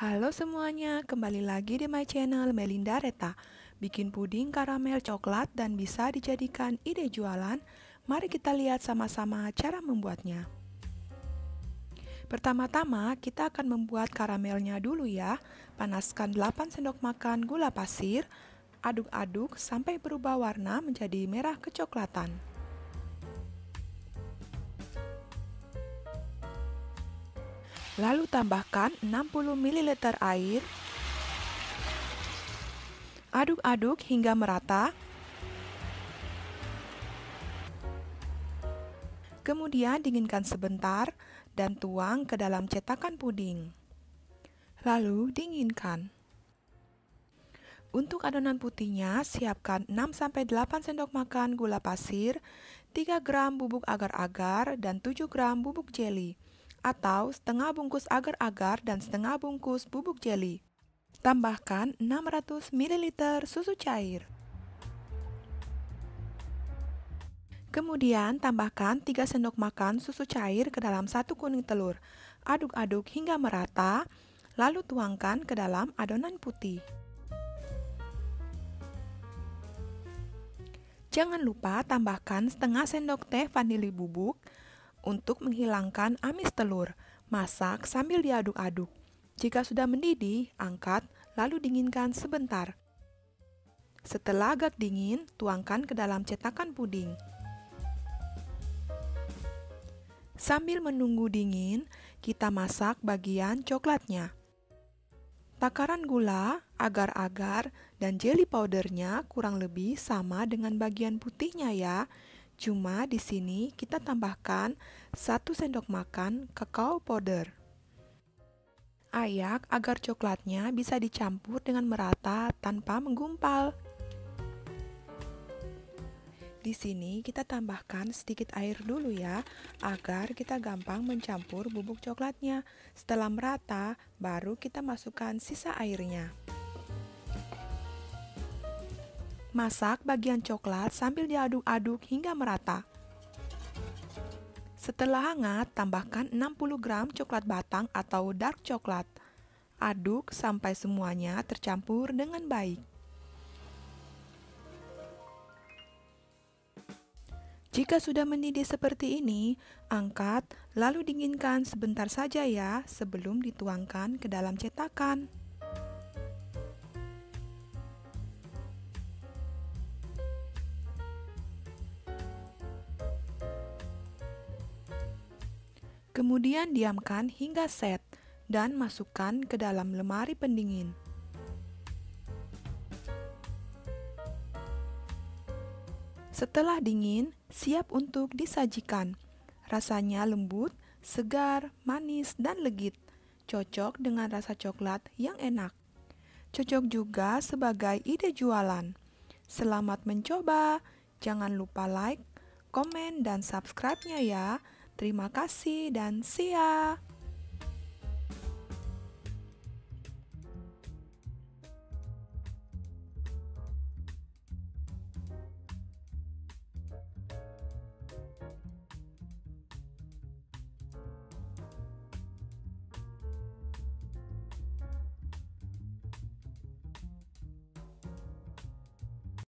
Halo semuanya, kembali lagi di my channel Melinda Reta. Bikin puding karamel coklat dan bisa dijadikan ide jualan. Mari kita lihat sama-sama cara membuatnya. Pertama-tama kita akan membuat karamelnya dulu ya. Panaskan 8 sendok makan gula pasir. Aduk-aduk sampai berubah warna menjadi merah kecoklatan Lalu tambahkan 60 ml air. Aduk-aduk hingga merata. Kemudian dinginkan sebentar dan tuang ke dalam cetakan puding. Lalu dinginkan. Untuk adonan putihnya, siapkan 6-8 sendok makan gula pasir, 3 gram bubuk agar-agar, dan 7 gram bubuk jelly atau setengah bungkus agar-agar dan setengah bungkus bubuk jeli. Tambahkan 600 ml susu cair. Kemudian tambahkan 3 sendok makan susu cair ke dalam satu kuning telur. Aduk-aduk hingga merata, lalu tuangkan ke dalam adonan putih. Jangan lupa tambahkan setengah sendok teh vanili bubuk, untuk menghilangkan amis telur, masak sambil diaduk-aduk. Jika sudah mendidih, angkat lalu dinginkan sebentar. Setelah agak dingin, tuangkan ke dalam cetakan puding. Sambil menunggu dingin, kita masak bagian coklatnya. Takaran gula, agar-agar, dan jelly powdernya kurang lebih sama dengan bagian putihnya ya. Cuma di sini kita tambahkan 1 sendok makan kakao powder. Ayak agar coklatnya bisa dicampur dengan merata tanpa menggumpal. Di sini kita tambahkan sedikit air dulu ya, agar kita gampang mencampur bubuk coklatnya. Setelah merata, baru kita masukkan sisa airnya. Masak bagian coklat sambil diaduk-aduk hingga merata. Setelah hangat, tambahkan 60 gram coklat batang atau dark coklat. Aduk sampai semuanya tercampur dengan baik. Jika sudah mendidih seperti ini, angkat lalu dinginkan sebentar saja ya sebelum dituangkan ke dalam cetakan. Kemudian diamkan hingga set dan masukkan ke dalam lemari pendingin. Setelah dingin, siap untuk disajikan. Rasanya lembut, segar, manis, dan legit. Cocok dengan rasa coklat yang enak. Cocok juga sebagai ide jualan. Selamat mencoba. Jangan lupa like, komen, dan subscribe-nya ya. Terima kasih dan ya.